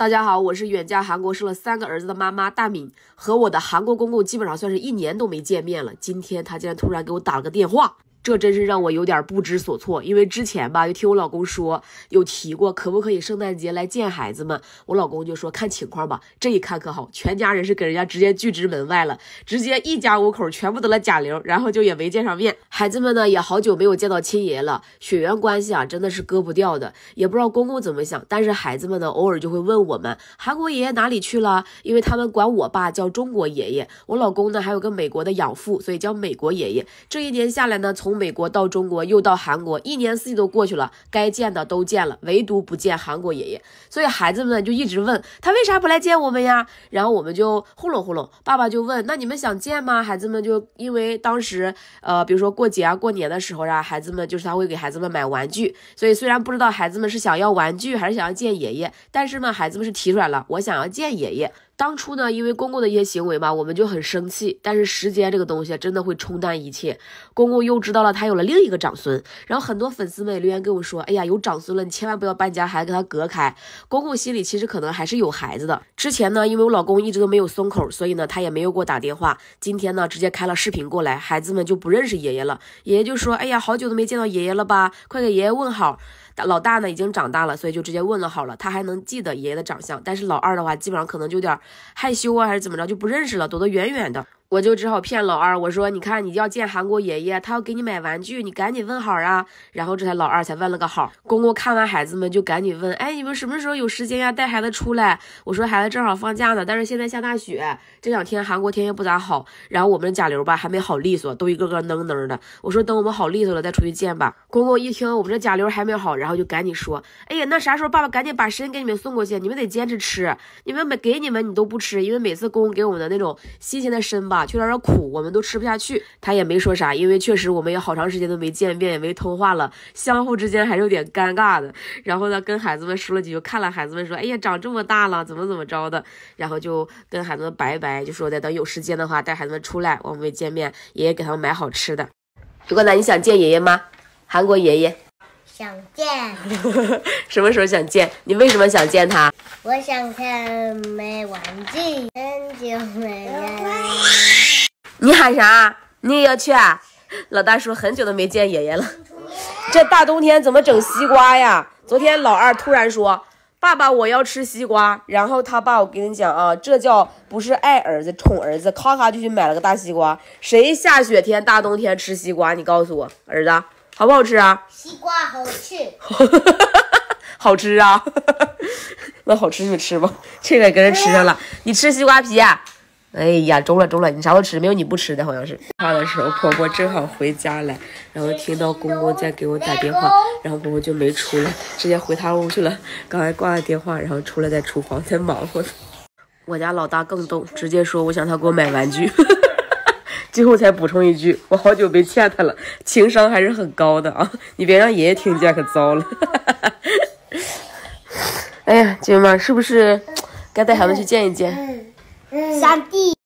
大家好，我是远嫁韩国生了三个儿子的妈妈大敏，和我的韩国公公基本上算是一年都没见面了。今天他竟然突然给我打了个电话。这真是让我有点不知所措，因为之前吧，就听我老公说有提过，可不可以圣诞节来见孩子们？我老公就说看情况吧。这一看可好，全家人是给人家直接拒之门外了，直接一家五口全部得了甲流，然后就也没见上面。孩子们呢也好久没有见到亲爷了，血缘关系啊真的是割不掉的。也不知道公公怎么想，但是孩子们呢偶尔就会问我们韩国爷爷哪里去了，因为他们管我爸叫中国爷爷，我老公呢还有个美国的养父，所以叫美国爷爷。这一年下来呢，从从美国到中国，又到韩国，一年四季都过去了，该见的都见了，唯独不见韩国爷爷。所以孩子们就一直问他为啥不来见我们呀？然后我们就糊弄糊弄，爸爸就问那你们想见吗？孩子们就因为当时呃，比如说过节啊、过年的时候啊，孩子们就是他会给孩子们买玩具，所以虽然不知道孩子们是想要玩具还是想要见爷爷，但是呢，孩子们是提出来了，我想要见爷爷。当初呢，因为公公的一些行为嘛，我们就很生气。但是时间这个东西真的会冲淡一切。公公又知道了他有了另一个长孙，然后很多粉丝们留言跟我说：“哎呀，有长孙了，你千万不要搬家，还跟他隔开。”公公心里其实可能还是有孩子的。之前呢，因为我老公一直都没有松口，所以呢，他也没有给我打电话。今天呢，直接开了视频过来，孩子们就不认识爷爷了。爷爷就说：“哎呀，好久都没见到爷爷了吧？快给爷爷问好。”老大呢已经长大了，所以就直接问了好了。他还能记得爷爷的长相，但是老二的话，基本上可能就有点害羞啊，还是怎么着，就不认识了，躲得远远的。我就只好骗老二，我说：“你看，你要见韩国爷爷，他要给你买玩具，你赶紧问好啊。”然后这才老二才问了个好。公公看完孩子们，就赶紧问：“哎，你们什么时候有时间呀？带孩子出来？”我说：“孩子正好放假呢，但是现在下大雪，这两天韩国天气不咋好。然后我们的甲流吧还没好利索，都一个个愣愣的。我说等我们好利索了再出去见吧。”公公一听我们这甲流还没好，然后就赶紧说：“哎呀，那啥时候爸爸赶紧把参给你们送过去？你们得坚持吃，你们没给你们你都不吃，因为每次公公给我们的那种新鲜的参吧，就有点苦。”我们都吃不下去，他也没说啥，因为确实我们也好长时间都没见面，也没通话了，相互之间还是有点尴尬的。然后呢，跟孩子们说了几句，看了孩子们说：“哎呀，长这么大了，怎么怎么着的。”然后就跟孩子们拜拜，就说再等有时间的话带孩子们出来，我们见面，爷爷给他们买好吃的。如果呢，你想见爷爷吗？韩国爷爷想见，什么时候想见？你为什么想见他？我想看没玩具，很久没了。你喊啥？你也要去啊？老大说很久都没见爷爷了。这大冬天怎么整西瓜呀？昨天老二突然说：“爸爸，我要吃西瓜。”然后他爸，我跟你讲啊，这叫不是爱儿子宠儿子，咔咔就去买了个大西瓜。谁下雪天大冬天吃西瓜？你告诉我，儿子好不好吃啊？西瓜好吃，好吃啊！那好吃你吃吧，这个跟人吃上了。你吃西瓜皮。哎呀，中了中了，你啥都吃，没有你不吃的，好像是。话的时候，婆婆正好回家来，然后听到公公在给我打电话，然后婆婆就没出来，直接回他屋去了。刚才挂了电话，然后出来在厨房在忙活。我家老大更逗，直接说我想他给我买玩具，最后才补充一句，我好久没见他了，情商还是很高的啊！你别让爷爷听见，可糟了。哎呀，姐妹们，是不是该带孩子去见一见？三弟。